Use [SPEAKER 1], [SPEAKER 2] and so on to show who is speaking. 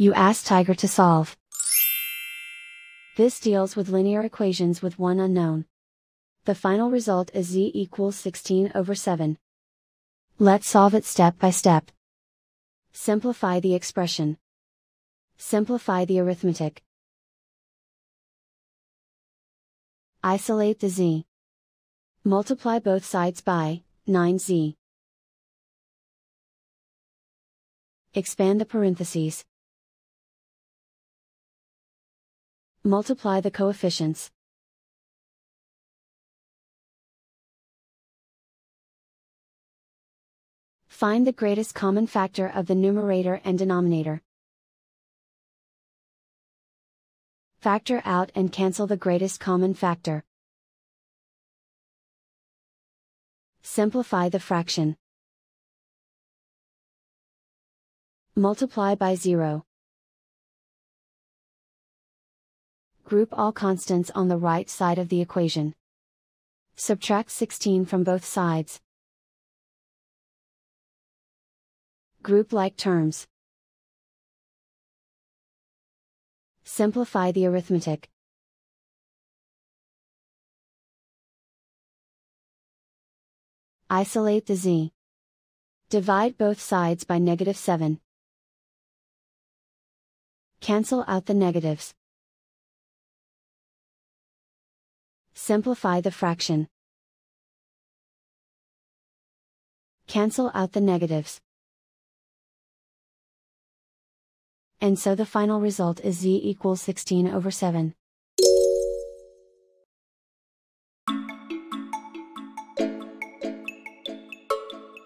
[SPEAKER 1] You ask Tiger to solve. This deals with linear equations with one unknown. The final result is z equals 16 over 7. Let's solve it step by step. Simplify the expression. Simplify the arithmetic. Isolate the z. Multiply both sides by 9z. Expand the parentheses. Multiply the coefficients. Find the greatest common factor of the numerator and denominator. Factor out and cancel the greatest common factor. Simplify the fraction. Multiply by 0. Group all constants on the right side of the equation. Subtract 16 from both sides. Group like terms. Simplify the arithmetic. Isolate the z. Divide both sides by negative 7. Cancel out the negatives. Simplify the fraction. Cancel out the negatives. and so the final result is z equals 16 over 7.